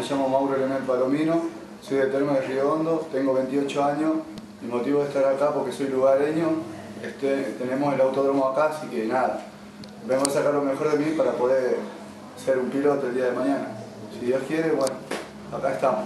me llamo Mauro Leonel Palomino, soy de Terma de Río Hondo, tengo 28 años. Mi motivo de estar acá porque soy lugareño, este, tenemos el autódromo acá, así que nada, vengo a sacar lo mejor de mí para poder ser un piloto el día de mañana. Si Dios quiere, bueno, acá estamos.